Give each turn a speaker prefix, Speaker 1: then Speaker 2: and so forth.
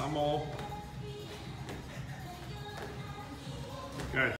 Speaker 1: Samo